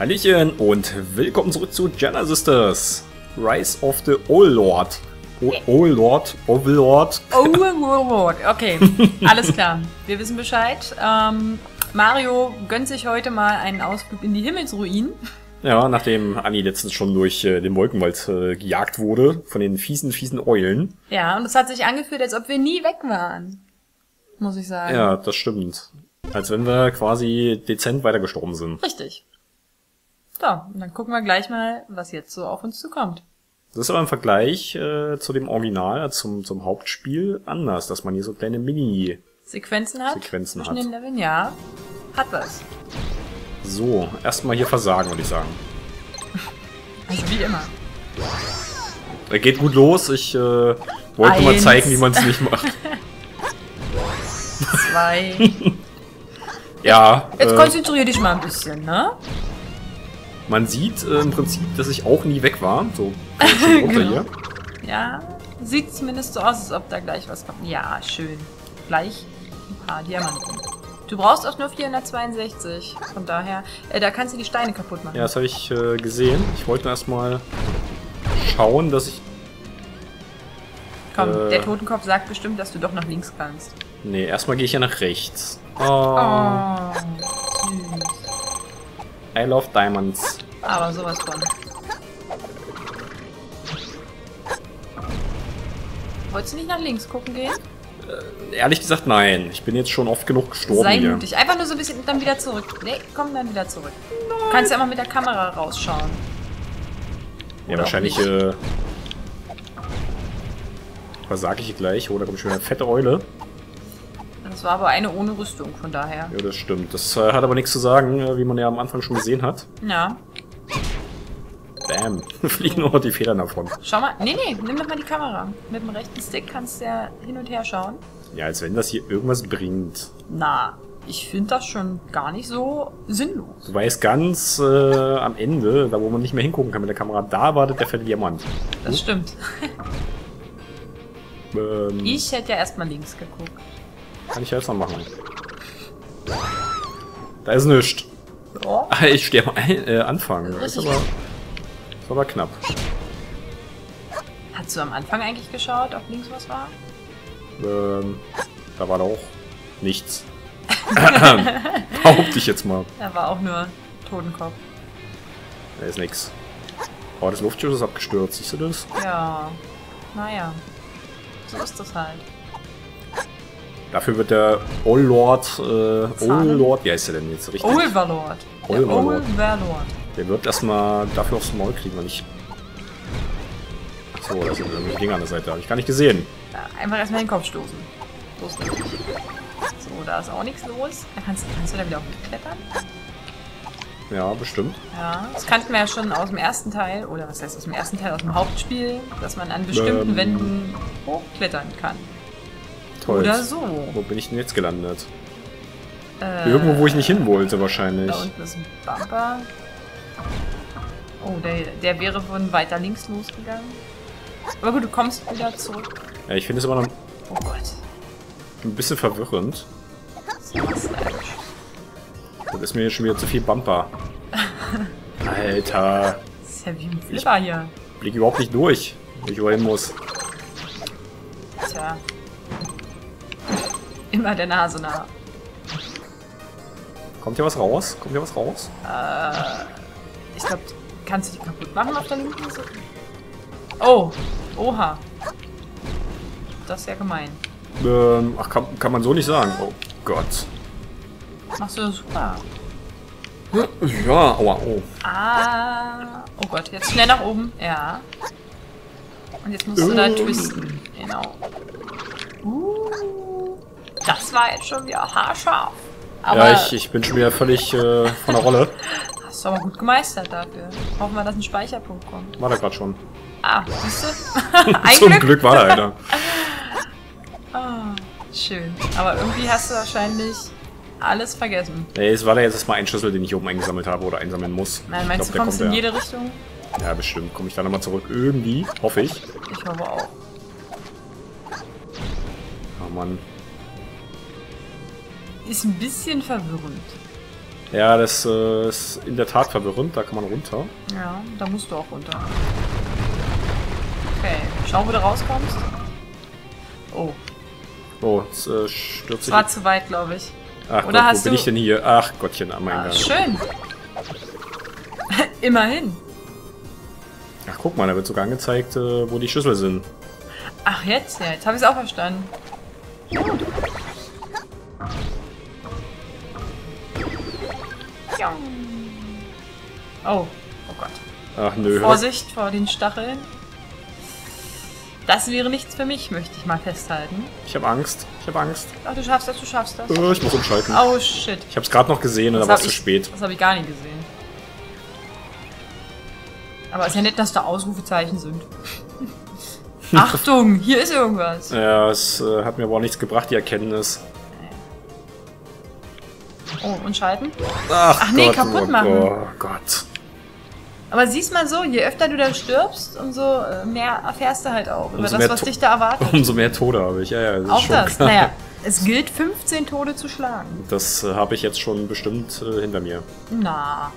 Hallöchen und willkommen zurück zu Jana Sisters. Rise of the Old Lord. O Old Lord, Overlord. Overlord, okay, alles klar. Wir wissen Bescheid. Ähm, Mario gönnt sich heute mal einen Ausflug in die Himmelsruinen. Ja, nachdem Anni letztens schon durch äh, den Wolkenwald äh, gejagt wurde von den fiesen, fiesen Eulen. Ja, und es hat sich angefühlt, als ob wir nie weg waren. Muss ich sagen. Ja, das stimmt. Als wenn wir quasi dezent weitergestorben sind. Richtig. So, und dann gucken wir gleich mal, was jetzt so auf uns zukommt. Das ist aber im Vergleich äh, zu dem Original, zum, zum Hauptspiel anders, dass man hier so kleine Mini... Sequenzen hat. Sequenzen zwischen hat. den Leveln, ja. Hat was. So, erstmal hier versagen, würde ich sagen. Also wie immer. Er geht gut los. Ich äh, wollte mal Eins. zeigen, wie man es nicht macht. Zwei. Ja, Jetzt äh, konzentrier dich mal ein bisschen, ne? Man sieht äh, im Prinzip, dass ich auch nie weg war. So, runter Genau. hier. Ja, sieht zumindest so aus, als ob da gleich was kommt. Ja, schön. Gleich ein paar Diamanten. Du brauchst auch nur 462. Von daher, äh, da kannst du die Steine kaputt machen. Ja, das habe ich äh, gesehen. Ich wollte erstmal schauen, dass ich... Komm, äh, der Totenkopf sagt bestimmt, dass du doch nach links kannst. Nee, erstmal gehe ich ja nach rechts. Oh, Oh, süß. I love diamonds. Aber sowas von. Wolltest du nicht nach links gucken gehen? Ehrlich gesagt, nein. Ich bin jetzt schon oft genug gestorben Sei hier. mutig. Einfach nur so ein bisschen und dann wieder zurück. Nee, komm dann wieder zurück. Du kannst ja immer mit der Kamera rausschauen. Ja, Oder wahrscheinlich... Äh, versage ich hier gleich. Oh, da kommt schon wieder eine fette Eule. Das war aber eine ohne Rüstung, von daher. Ja, das stimmt. Das äh, hat aber nichts zu sagen, äh, wie man ja am Anfang schon gesehen hat. Ja. Bam. Fliegen nur noch die Federn davon. Schau mal. Nee, nee, nimm doch mal die Kamera. Mit dem rechten Stick kannst du ja hin und her schauen. Ja, als wenn das hier irgendwas bringt. Na, ich finde das schon gar nicht so sinnlos. Du weißt ganz äh, am Ende, da wo man nicht mehr hingucken kann mit der Kamera, da wartet der fette Diamant. Das stimmt. Ähm, Ich hätte ja erstmal links geguckt. Kann ich ja jetzt noch machen. Da ist nichts. Oh. Ich sterbe ein, äh, anfangen. Das ist aber, ist aber knapp. Hast du am Anfang eigentlich geschaut, ob links was war? Ähm, da war doch nichts. Behaupte ich jetzt mal. Da war auch nur Totenkopf. Da ist nix. Oh, das Luftschiff ist abgestürzt. Siehst du das? Ja. Naja. So ist das halt. Dafür wird der Old Lord, äh, Zahlen? Lord, wie heißt der denn jetzt richtig? Overlord. Overlord. Overlord. Der wird erstmal dafür aufs Maul kriegen, weil ich. Achso, da sind irgendwelche Dinge an der Seite. Habe ich gar nicht gesehen. Ja, einfach erstmal den Kopf stoßen. So richtig. So, da ist auch nichts los. Da kannst, kannst du da wieder hochklettern? Ja, bestimmt. Ja, das kannten wir ja schon aus dem ersten Teil, oder was heißt aus dem ersten Teil, aus dem Hauptspiel, dass man an bestimmten Ähm. Wänden hochklettern kann. Toll. Oder so. Wo bin ich denn jetzt gelandet? Äh, Irgendwo, wo ich nicht hin wollte, wahrscheinlich. Da unten ist ein Bumper. Oh, der, der wäre von weiter links losgegangen. Aber gut, du kommst wieder zurück. Ja, ich finde es immer noch Oh Gott. ein bisschen verwirrend. Das ist. Das ist mir jetzt schon wieder zu viel Bumper. Alter. Das ist ja wie ein Flipper hier. Blick überhaupt nicht durch, wo ich überhin muss. Tja. Immer der Nase nah. Kommt hier was raus? Kommt hier was raus? Ich glaube, kannst du die kaputt machen auf der linken Seite? Oh, oha. Das ist ja gemein. Ähm, ach, kann, kann man so nicht sagen. Oh Gott. Machst du das super. Ja, aua, oh. Ah. Oh Gott, jetzt schnell nach oben. Ja. Und jetzt musst du da twisten. Genau. Uh, das war jetzt schon wieder haarscharf. Aber Ja, ich, ich bin schon wieder völlig äh, von der Rolle. hast du aber gut gemeistert dafür. Hoffen wir, dass ein Speicherpunkt kommt. War da gerade schon. Ah, siehst du? Ein Zum Glück. Glück war da einer. Ah, schön. Aber irgendwie hast du wahrscheinlich alles vergessen. Nee, es war da jetzt erstmal ein Schlüssel, den ich oben eingesammelt habe oder einsammeln muss. Nein, meinst Ich du, glaub, kommst der in kommt jede Richtung? ja. ja, bestimmt. Komme ich da nochmal zurück. Irgendwie. Hoffe ich. Ich hoffe auch. Oh Mann. Ist ein bisschen verwirrend. Ja, das äh, ist in der Tat verwirrend. Da kann man runter. Ja, da musst du auch runter. Okay, schau, wo du rauskommst. Oh, Oh, jetzt äh, stürzt das sich. war zu weit, glaube ich. Ach oder Gott, hast wo bin du- ich denn hier? Ach Gottchen, am Ah, Eingang. schön. Immerhin. Ach, guck mal, da wird sogar angezeigt, äh, wo die Schlüssel sind. Ach, jetzt? Ja, jetzt habe ich es auch verstanden. Oh, oh Gott. Ach nö. Vorsicht vor den Stacheln. Das wäre nichts für mich, möchte ich mal festhalten. Ich habe Angst. Ich habe Angst. Ach, du schaffst das, du schaffst das. Äh, ich muss umschalten. Oh, shit. Ich habe es gerade noch gesehen und da war es zu spät. Das habe ich gar nicht gesehen. Aber ist ja nett, dass da Ausrufezeichen sind. Achtung, hier ist irgendwas. Ja, es äh, hat mir aber auch nichts gebracht, die Erkenntnis. Oh, und schalten? Ach, Ach nee, Gott, kaputt oh, machen. Oh Gott. Aber siehst mal so, je öfter du da stirbst, umso äh, mehr erfährst du halt auch über Umso das, mehr was To- dich da erwartet. Umso mehr Tode habe ich. Ja, ja, das Auch das. klar. Naja, es gilt 15 Tode zu schlagen. Das äh, habe ich jetzt schon bestimmt äh, hinter mir. Na.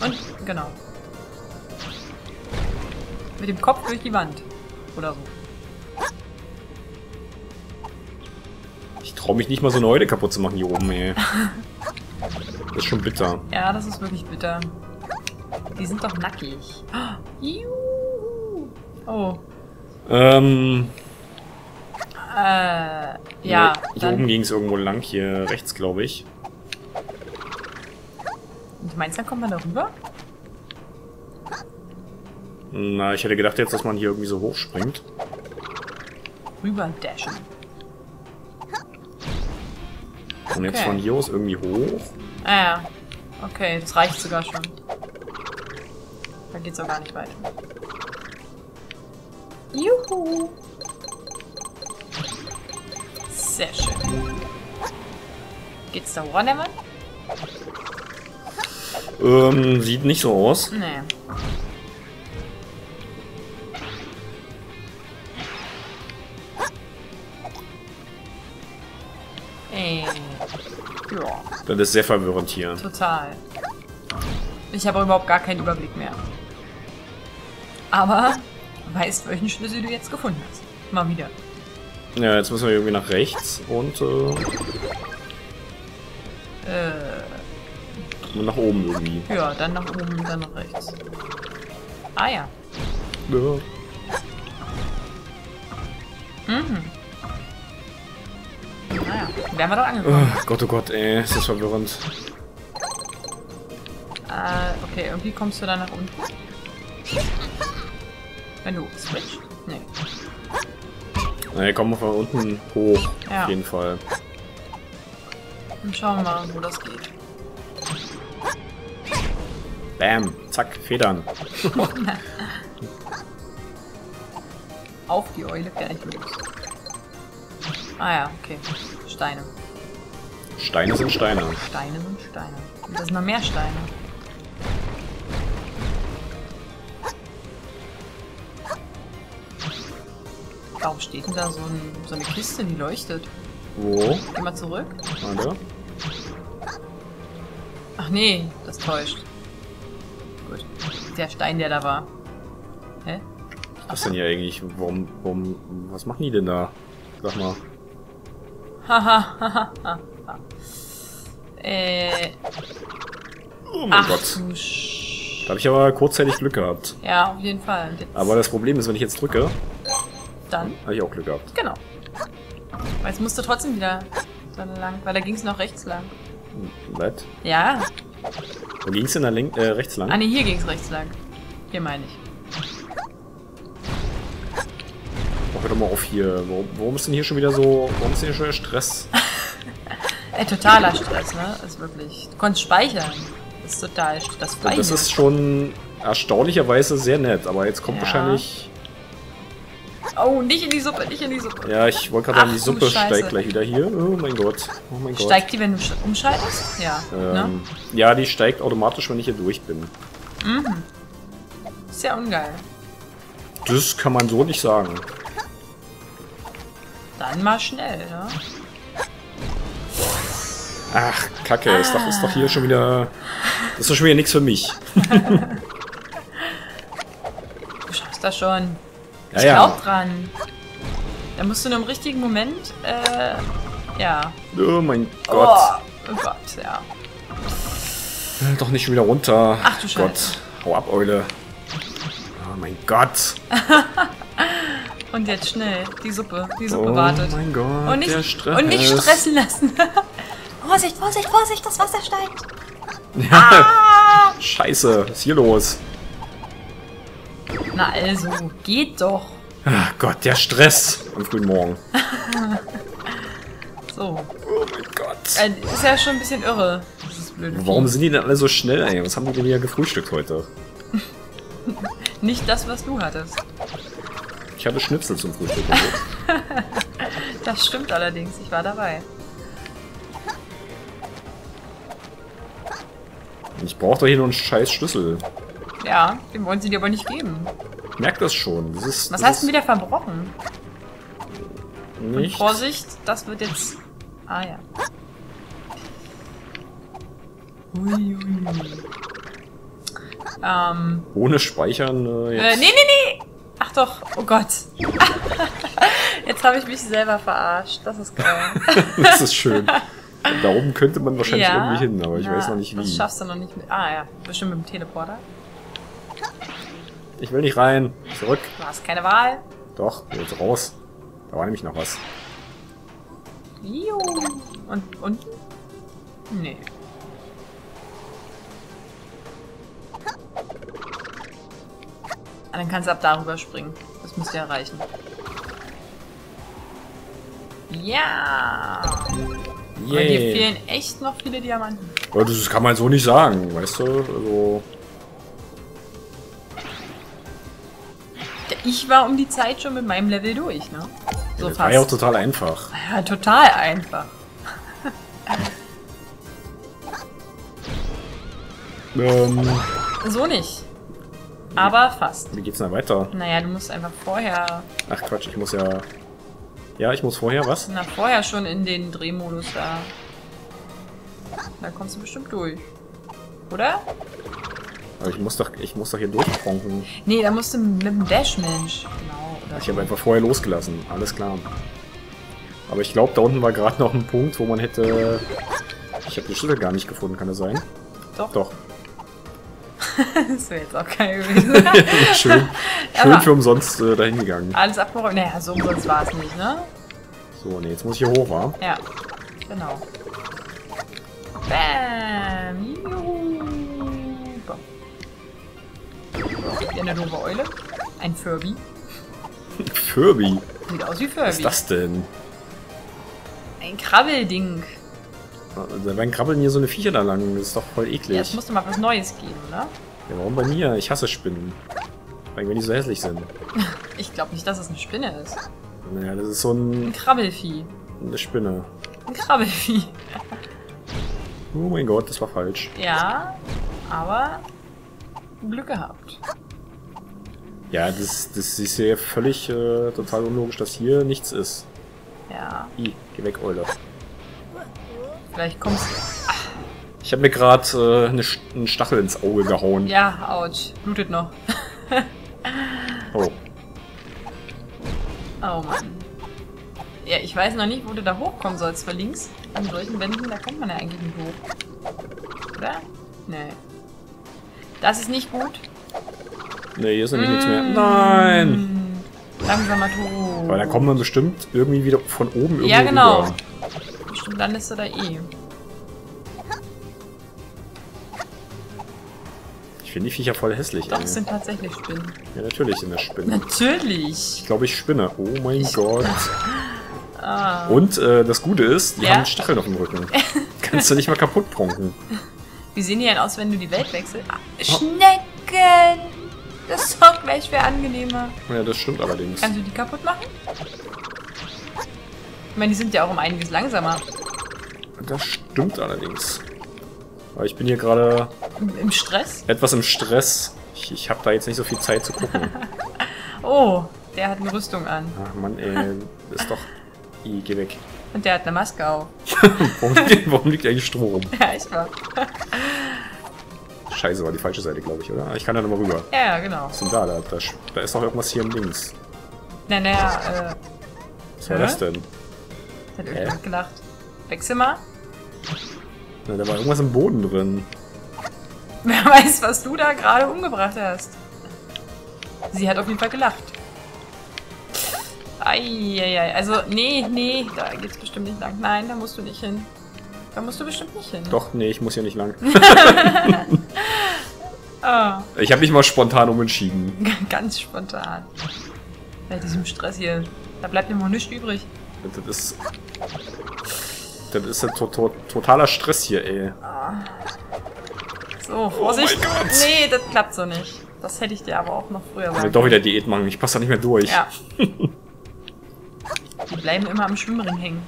Und, genau. Mit dem Kopf durch die Wand. Oder so. Ich traue mich nicht mal so eine Heule kaputt zu machen hier oben, ey. Das ist schon bitter. Ja, das ist wirklich bitter. Die sind doch nackig. Juhu. Oh. Ähm, Äh, ja. hier Dann, oben ging es irgendwo lang, hier rechts, glaube ich. du meinst, dann kommt man da rüber? Na, ich hätte gedacht jetzt, dass man hier irgendwie so hochspringt. Rüber dashen. Und jetzt von hier aus irgendwie hoch. Ah ja. Okay, das reicht sogar schon. Da geht's auch gar nicht weiter. Juhu. Sehr schön. Geht's da whatever? Ähm, sieht nicht so aus. Nee. Das ist sehr verwirrend hier. total. Ich habe überhaupt gar keinen Überblick mehr. Aber weißt, welchen Schlüssel du jetzt gefunden hast. Mal wieder. Ja, jetzt müssen wir irgendwie nach rechts und äh, Äh, nach oben irgendwie. ja, dann nach oben, dann nach rechts. Ah ja. Ja. Mhm. Wären wir doch angekommen. Oh Gott, oh Gott, ey, ist das verwirrend. Äh, okay, irgendwie kommst du dann nach unten. Wenn du switcht. Nee. Na, kommen wir von unten hoch. Ja. Auf jeden Fall. Dann schauen wir mal, wo das geht. Bam, zack, Federn. Auf die Eule fertig los. Ah ja, okay. Steine. Steine sind Steine. Steine sind Steine. Und das sind noch mehr Steine. Warum steht denn da so, ein, so eine Kiste, die leuchtet? Wo? Geh mal zurück. Warte. Ach nee, das täuscht. Gut. Der Stein, der da war. Hä? Was denn hier eigentlich? Warum, warum, was machen die denn da? Sag mal. Haha, Äh. Oh mein Ach Gott. Da habe ich aber kurzzeitig Glück gehabt. Ja, auf jeden Fall. Jetzt Aber das Problem ist, wenn ich jetzt drücke, dann. habe ich auch Glück gehabt. Genau. Aber jetzt musst du trotzdem wieder da lang, weil da ging es noch rechts lang. Was? Ja. Wo ging es denn da äh, rechts lang? Ah ne, hier ging es rechts lang. Hier meine ich. Hör mal auf hier. Warum, warum ist denn hier schon wieder so. Warum ist denn hier schon wieder Stress? Ey, totaler Stress, ne? Ist wirklich. Du konntest speichern. Das ist total stressfrei. Und das ist schon erstaunlicherweise sehr nett, aber jetzt kommt Ja. wahrscheinlich. Oh, nicht in die Suppe, nicht in die Suppe. Ja, ich wollte gerade sagen, die Suppe Scheiße. steigt gleich wieder hier. Oh mein Gott. Oh mein Gott. Steigt die, wenn du sch- umschaltest? Ja. Ne? ähm, Ja, die steigt automatisch, wenn ich hier durch bin. Ist ja ungeil. Das kann man so nicht sagen. Dann mal schnell, ne? Ach, Kacke, das ist doch, ist doch hier schon wieder... Das ist doch schon wieder nichts für mich. Du schaffst das schon. Ja, Ich ja. glaub dran. Da musst du nur im richtigen Moment, äh, ja. Oh mein Oh, Gott. oh Gott, ja. Äh, Doch nicht schon wieder runter. Ach du Gott. Scheiße. Hau ab, Eule. Oh mein Gott. Und jetzt schnell, die Suppe, die Suppe Oh wartet. mein Gott, Und nicht, Stress. und nicht stressen lassen. Vorsicht, Vorsicht, Vorsicht, das Wasser steigt. Ja, Ah! scheiße. Was ist hier los? Na also, geht doch. Ach Gott, der Stress am frühen Morgen. So. Oh mein Gott. Äh, ist ja schon ein bisschen irre. Warum sind die denn alle so schnell, ey? Was haben die denn hier gefrühstückt heute? Nicht das, was du hattest. Ich hatte Schnitzel zum Frühstück. Das stimmt allerdings, ich war dabei. ich brauche doch hier nur einen scheiß Schlüssel. Ja, den wollen sie dir aber nicht geben. Ich merk das schon. Das ist, Was das hast du wieder verbrochen? ist Und nicht. Vorsicht, das wird jetzt... Ah ja. Ui, ui. Ähm, Ohne Speichern. Äh, äh, jetzt. nee, nee, nee! Doch, oh Gott. Jetzt habe ich mich selber verarscht. Das ist geil. das ist schön. Da oben könnte man wahrscheinlich ja. irgendwie hin, aber ich Na, weiß noch nicht Das wie. schaffst du noch nicht mit. Ah ja, bestimmt mit dem Teleporter. Ich will nicht rein. Zurück. Du hast keine Wahl. Doch, jetzt raus. Da war nämlich noch was. Juhu. Und unten? Nee. Ah, dann kannst du ab darüber springen. Das müsste ja reichen. Ja! Aber dir fehlen echt noch viele Diamanten. Ja, das kann man so nicht sagen, weißt du? Also, Ich war um die Zeit schon mit meinem Level durch, ne? So das war ja auch fast. total einfach. Ja, total einfach. Ähm, So nicht. Aber fast. wie geht's denn da weiter? Naja, du musst einfach vorher, Ach Quatsch, ich muss ja... Ja, ich muss vorher was? na vorher schon in den Drehmodus da. Da kommst du bestimmt durch. Oder? Aber ich muss doch, ich muss doch hier durchpronken. Nee, da musst du mit dem Dash, Mensch. Genau. Oder Ich habe einfach vorher losgelassen. Alles klar. Aber ich glaube, da unten war gerade noch ein Punkt, wo man hätte... Ich habe die Schlüssel gar nicht gefunden, kann das sein? Doch. Doch. das wäre jetzt auch geil gewesen. schön Aber- schön für umsonst äh, dahin gegangen. Alles abgeräumt. Naja, so umsonst war es nicht, ne? So, nee, jetzt muss ich hier hoch, wa? Ja. Genau. Bam. Juhu. Wieder eine doofe Eule. Ein Furby. Furby. Sieht aus wie Was Furby. ist das denn? Ein Krabbelding. Da werden krabbeln hier so eine Viecher da lang. Das ist doch voll eklig. Ja, es muss doch mal was Neues geben, ne? Ja, warum bei mir? Ich hasse Spinnen. Weil wenn die so hässlich sind. Ich glaube nicht, dass es eine Spinne ist. Naja, das ist so Ein ein, Krabbelvieh. eine Spinne. Ein Krabbelvieh. Oh mein Gott, das war falsch. Ja, aber Glück gehabt. Ja, das, das ist ja völlig äh, total unlogisch, dass hier nichts ist. Ja, I, geh weg, Eule. Vielleicht kommst du. Ich habe mir gerade äh, eine, Sch- einen Stachel ins Auge gehauen. Ja, ouch. Blutet noch. Oh. Oh Mann. Ja, ich weiß noch nicht, wo du da hochkommen sollst. Weil links an solchen Wänden, da kommt man ja eigentlich nicht hoch. Oder? Nee. Das ist nicht gut. Ne, hier ist nämlich nichts mehr. Mm. Nein! Langsamer Tod. Aber dann kommt man bestimmt irgendwie wieder von oben irgendwo Ja, genau. rüber. Bestimmt landest du da eh. Ich finde die Viecher voll hässlich. Doch, sind tatsächlich Spinnen. Ja, natürlich sind das Spinnen. Natürlich. Ich glaube, ich spinne. Oh mein Gott. Ah. Und äh, das Gute ist, die Ja? haben einen Stachel auf dem Rücken. Kannst du nicht mal kaputt pronken. Wie sehen die denn aus, wenn du die Welt wechselst? Ah, Schnecken! Das ist doch gleich viel angenehmer. Ja, das stimmt allerdings. Kannst du die kaputt machen? Ich meine, die sind ja auch um einiges langsamer. Das stimmt allerdings. Aber ich bin hier gerade Im, Stress. etwas im Stress. Ich, ich habe da jetzt nicht so viel Zeit zu gucken. Oh, der hat eine Rüstung an. Ach Mann, ey. Ist doch... I, geh weg. Und der hat eine Maske auf. warum, liegt, warum liegt eigentlich Strom rum? Ja, ich war. Scheiße, war die falsche Seite, glaube ich, oder? Ich kann da nochmal rüber. Ja, ja, genau. Was ist denn da? Da, da? da ist doch irgendwas hier Links. Na, naja, äh, Was war Hä? das denn? Hat irgendjemand gelacht. Wechsel mal. Na, da war irgendwas im Boden drin. Wer weiß, was du da gerade umgebracht hast. Sie hat auf jeden Fall gelacht. Eieiei. Also, nee, nee, da geht's bestimmt nicht lang. Nein, da musst du nicht hin. Da musst du bestimmt nicht hin. Doch, nee, ich muss hier nicht lang. Ah, Ich habe mich mal spontan umentschieden. ganz spontan. Bei diesem Stress hier. Da bleibt mir noch nichts übrig. Das ist... Das ist ein to to totaler Stress hier, ey. So, Vorsicht. Oh mein Gott. nee, das klappt so nicht. Das hätte ich dir aber auch noch früher Ich will sagen doch wieder Diät machen. Ich passe da nicht mehr durch. Ja. Die bleiben immer am Schwimmring hängen.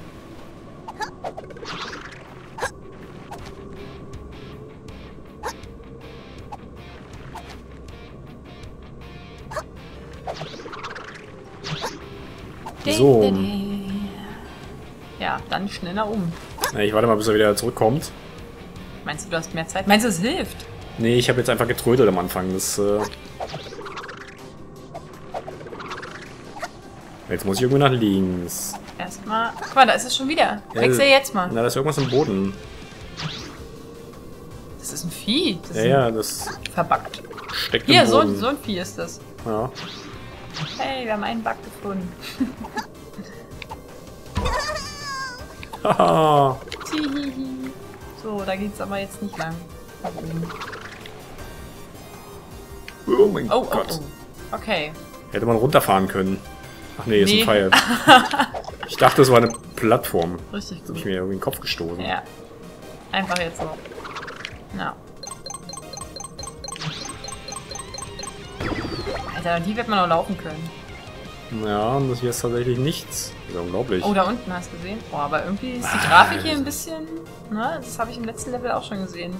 So. Ja, dann schnell nach oben. Ich warte mal, bis er wieder zurückkommt. Meinst du, du hast mehr Zeit? Meinst du, es hilft? Nee, ich habe jetzt einfach getrödelt am Anfang. Das, äh... Jetzt muss ich irgendwie nach links. Erstmal. Guck mal, da ist es schon wieder. Ja, Wechsel jetzt mal. Na, da ist irgendwas im Boden. Das ist ein Vieh. Das Ja, ist ja, das verbuggt. steckt Hier, im so, Boden. ein- so ein Vieh ist das. Ja. Hey, wir haben einen Bug gefunden. So, da geht's aber jetzt nicht lang. Oh mein Oh, oh, Gott. oh. Okay. Hätte man runterfahren können. Ach nee, ist Nee. ein Pfeil. ich dachte, es war eine Plattform. Richtig Das hab ich gut. mir irgendwie den Kopf gestoßen. Ja. Einfach jetzt so. Ja. Alter, die wird man auch laufen können. Ja, und das hier ist tatsächlich nichts. Das ist unglaublich. Oh, da unten hast du gesehen. Oh, aber irgendwie ist die Ah, Grafik hier das- ein bisschen. Ne, das habe ich im letzten Level auch schon gesehen.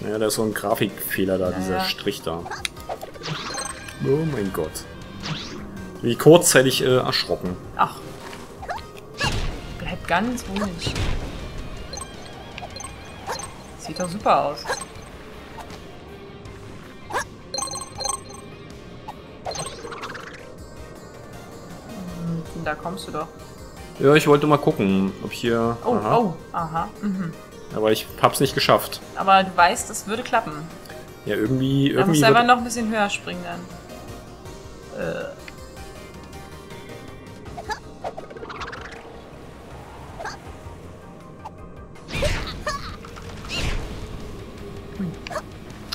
Ja, da ist so ein Grafikfehler da, Ja, dieser ja. Strich da. Oh mein Gott. Wie kurzzeitig äh, erschrocken. Ach. Bleib ganz ruhig. Sieht doch super aus. Da kommst du doch. Ja, ich wollte mal gucken, ob hier... Oh, aha. oh, aha. Mhm. Aber ich hab's nicht geschafft. Aber du weißt, es würde klappen. Ja, irgendwie... Da musst irgendwie du wird, noch ein bisschen höher springen dann. Äh.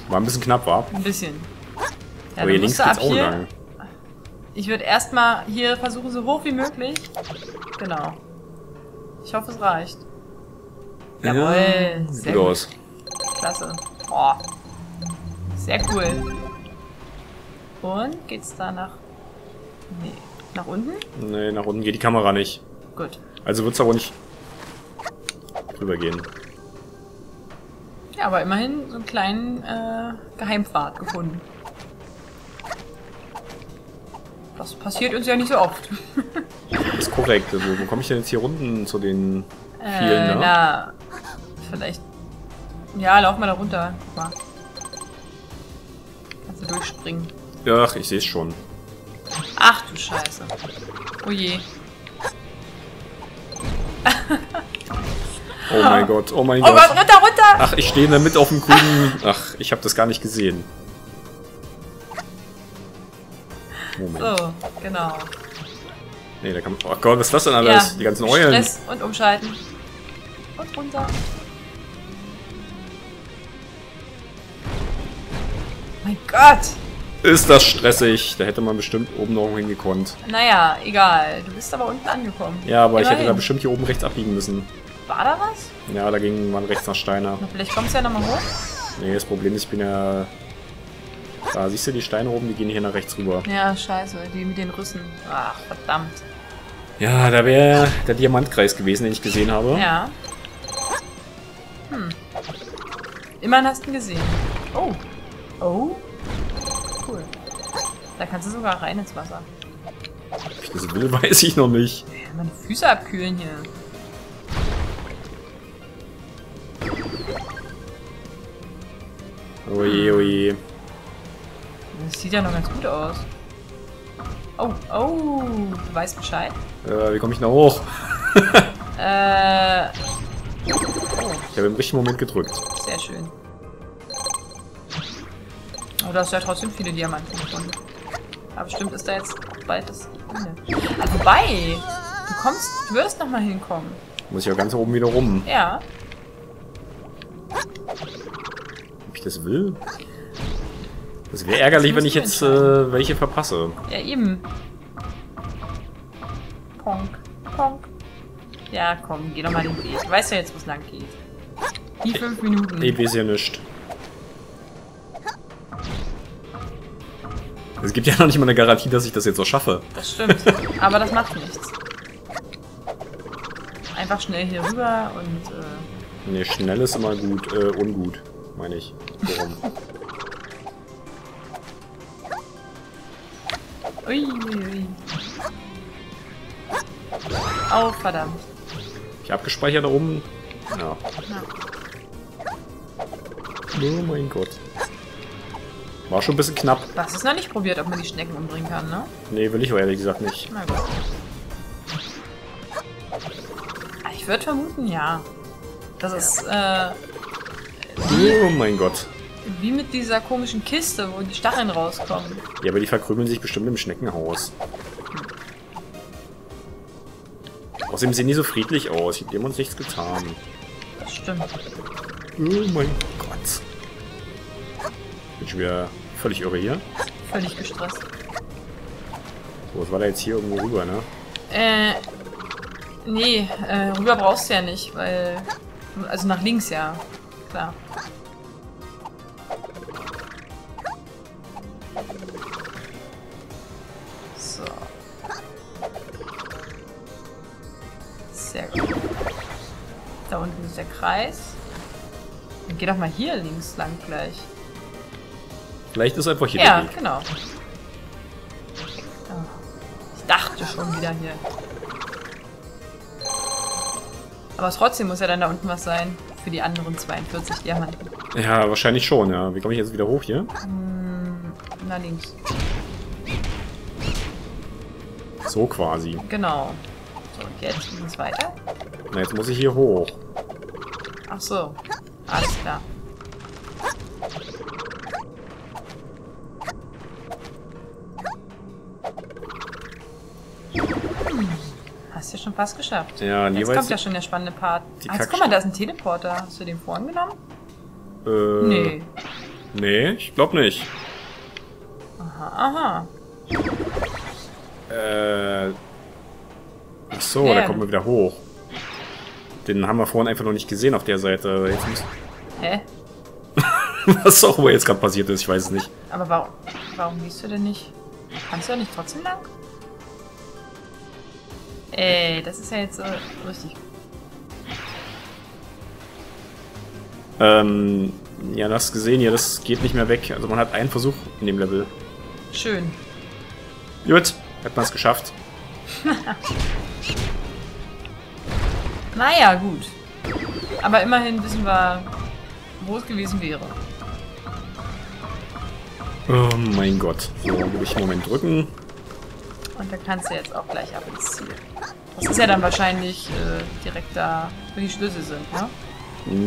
war ein bisschen knapp, war. Ein bisschen. Ja, Aber hier links geht's auch lang. Ich würde erstmal hier versuchen, so hoch wie möglich. Genau. Ich hoffe, es reicht. Jawohl, Ja, sehr gut aus. Klasse. Boah. Sehr cool. Und geht's da nach. Nee. Nach unten? Nee, nach unten geht die Kamera nicht. Gut. Also wird's aber nicht drüber gehen. Ja, aber immerhin so einen kleinen äh, Geheimpfad gefunden. Das passiert uns ja nicht so oft. Das ist korrekt. Also, wo komme ich denn jetzt hier unten zu den vielen, äh, na, vielleicht. Ja, lauf mal da runter. Guck mal. Kannst du durchspringen. Ach, ich sehe es schon. Ach du Scheiße. Oh je. Oh mein Gott, oh mein Oh Gott. Gott, runter, runter! Ach, ich stehe da mit auf dem grünen... Ach, ich habe das gar nicht gesehen. Moment. So, genau. Nee, da kann man... Oh Gott, was ist das denn alles? Die ganzen Eulen. Stress und umschalten. Und runter. Mein Gott! Ist das stressig. Da hätte man bestimmt oben noch hingekonnt. Naja, egal. Du bist aber unten angekommen. Ja, aber ich hätte da Immerhin. bestimmt hier oben rechts abbiegen müssen. War da was? Ja, da ging man rechts nach Steiner. Na, vielleicht kommst du ja nochmal hoch. Nee, das Problem ist, ich bin ja... Da siehst du die Steine oben? Die gehen hier nach rechts rüber. Ja, scheiße. Die mit den Rüssen. Ach, verdammt. Ja, da wäre der Diamantkreis gewesen, den ich gesehen habe. Ja. Hm. Immerhin hast du ihn gesehen. Oh. Oh. Cool. Da kannst du sogar rein ins Wasser. Ob ich das will, weiß ich noch nicht. Meine Füße abkühlen hier. Oje, oje. Das sieht ja noch ganz gut aus. Oh, oh, du weißt Bescheid. Äh, wie komme ich da hoch? Äh, Ich habe im richtigen Moment gedrückt. sehr schön. Oh, du hast ja trotzdem viele Diamanten gefunden. Aber bestimmt ist da jetzt bald das Ende. Ah, wobei, du kommst, du wirst noch mal hinkommen. Muss ich ja ganz oben wieder rum. Ja, Ob ich das will? Das wäre ärgerlich, Das wenn ich jetzt äh, welche verpasse. ja eben. Ponk, ponk. Ja, komm, geh doch mal den Weg. Du weißt ja jetzt, wo es lang geht. Die fünf Minuten. Ich weiß ja nicht. Es gibt ja noch nicht mal eine Garantie, dass ich das jetzt auch schaffe. Das stimmt. Aber das macht nichts. Einfach schnell hier rüber und äh, Ne, schnell ist immer gut, äh, ungut, meine ich. Warum? Ui, ui, ui. Oh, verdammt. Ich habe gespeichert da oben. Ja. Ja. Oh mein Gott. War schon ein bisschen knapp. Du hast es noch nicht probiert, ob man die Schnecken umbringen kann, ne? Nee, will ich aber ehrlich gesagt nicht. Na gut. Ich würde vermuten, ja. Das ist äh, Oh mein Gott. Wie mit dieser komischen Kiste, wo die Stacheln rauskommen. Ja, aber die verkrümeln sich bestimmt im Schneckenhaus. Außerdem sehen die so friedlich aus. Die haben uns nichts getan. Das stimmt. Oh mein Gott. Bin schon wieder völlig irre hier. Völlig gestresst. So, was war da jetzt hier irgendwo rüber, ne? Äh, nee, äh, rüber brauchst du ja nicht, weil. Also nach links ja. Klar. Da unten ist der Kreis. Dann geh doch mal hier links lang gleich. Vielleicht ist einfach hier Ja, genau. Oh, Ich dachte schon wieder hier. Aber trotzdem muss ja dann da unten was sein. Für die anderen 42 Diamanten. Ja, wahrscheinlich schon, ja. Wie komme ich jetzt wieder hoch hier? Na, links. So quasi. Genau. So, und jetzt ging es weiter. Na, jetzt muss ich hier hoch. Ach so. Alles klar. Hm, Hast du schon fast geschafft. Ja, Jetzt kommt ja schon der spannende Part. Ah, jetzt guck mal, da ist ein Teleporter. Hast du den vorhin genommen? Äh, Nee. Nee, ich glaube nicht. Aha, aha. Äh. Ach so, Ja, da ja. kommen wir wieder hoch. Den haben wir vorhin einfach noch nicht gesehen auf der Seite. Hä? Was auch immer jetzt gerade passiert ist, ich weiß es nicht. Aber warum, warum gehst du denn nicht? Kannst du ja nicht trotzdem lang? Ey, das ist ja jetzt so richtig. Ähm, ja, du hast gesehen hier, das geht nicht mehr weg. Also man hat einen Versuch in dem Level. Schön. Gut, hat man es geschafft. Naja, gut. Aber immerhin wissen wir, wo es gewesen wäre. Oh mein Gott. So, will ich einen Moment drücken. Und da kannst du jetzt auch gleich ab ins Ziel. Das ist ja dann wahrscheinlich äh, direkt da, wo die Schlüssel sind, ne?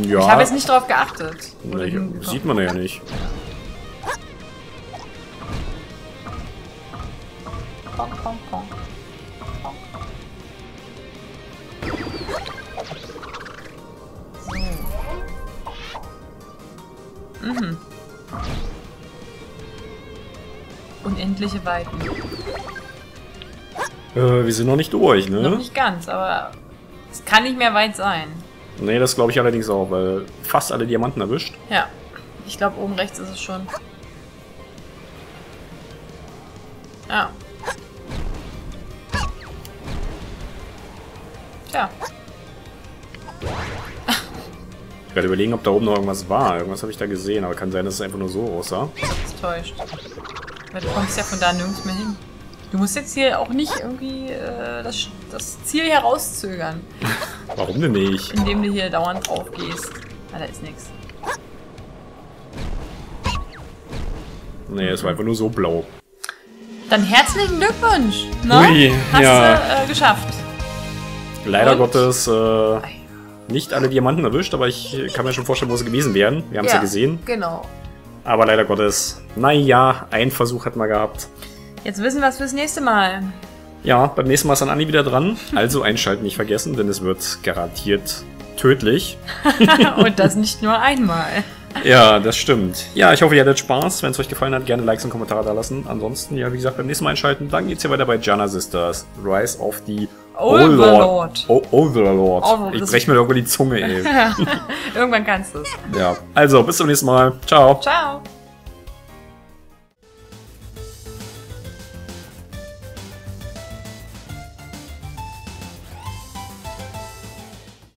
Ja, Ich habe jetzt nicht drauf geachtet. nee, sieht man ja nicht. Pong, pong. Pong. Mhm. Unendliche Weiten. Äh, wir sind noch nicht durch, Noch ne? nicht ganz, aber es kann nicht mehr weit sein. Nee, das glaube ich allerdings auch, weil fast alle Diamanten erwischt. Ja. Ich glaube, oben rechts ist es schon. Ja. Tja. Ich werde überlegen, ob da oben noch irgendwas war. Irgendwas habe ich da gesehen, aber kann sein, dass es einfach nur so aussah. Das täuscht. Weil du kommst ja von da nirgends mehr hin. Du musst jetzt hier auch nicht irgendwie äh, das, das Ziel herauszögern, Warum denn nicht? indem du hier dauernd drauf gehst. Ah, da ist nichts. Nee, es war einfach nur so blau. Dann herzlichen Glückwunsch. Ne? Ui, Hast ja. du äh, geschafft. Leider Und? Gottes äh, nicht alle Diamanten erwischt, aber ich kann mir schon vorstellen, wo sie gewesen wären. Wir haben es ja. gesehen. Genau. Aber leider Gottes, naja, ein Versuch hat man gehabt. Jetzt wissen wir es fürs nächste Mal. Ja, beim nächsten Mal ist dann Anni wieder dran. Also einschalten nicht vergessen, denn es wird garantiert tödlich. und das nicht nur einmal. Ja, das stimmt. Ja, ich hoffe, ihr hattet Spaß. Wenn es euch gefallen hat, gerne Likes und Kommentare da lassen. Ansonsten, ja, wie gesagt, beim nächsten Mal einschalten. Dann geht's hier weiter bei Jana Sisters. Rise of the Overlord. Oh, Overlord. Overlord. Ich brech mir irgendwo die Zunge, ey. Irgendwann kannst du es. ja, also, bis zum nächsten Mal. Ciao. Ciao.